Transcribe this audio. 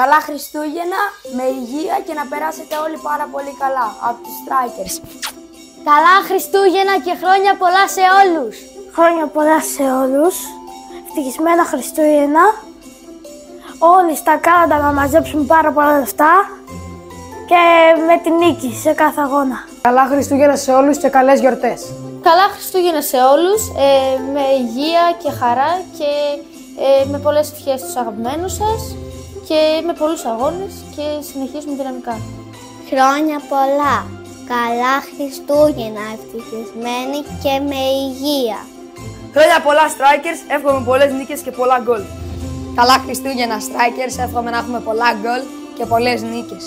Καλά Χριστούγεννα, με υγεία και να περάσετε όλοι πάρα πολύ καλά από τους Strikers. Καλά Χριστούγεννα και χρόνια πολλά σε όλους. Χρόνια πολλά σε όλους. Ευτυχισμένα Χριστούγεννα. Όλοι στα Κάναντα να μαζέψουν πάρα πολλά λεφτά και με την νίκη σε κάθε αγώνα. Καλά Χριστούγεννα σε όλους και καλές γιορτές. Καλά Χριστούγεννα σε όλους, ε, με υγεία και χαρά και ε, με πολλές ευχές στους αγαπημένους σας και με πολλούς αγώνες και συνεχίζουμε δυναμικά. Χρόνια πολλά. Καλά Χριστούγεννα, ευτυχισμένοι και με υγεία. Χρόνια πολλά Strikers, εύχομαι πολλές νίκες και πολλά γκολ. Καλά Χριστούγεννα Strikers, εύχομαι να έχουμε πολλά γκολ και πολλές νίκες.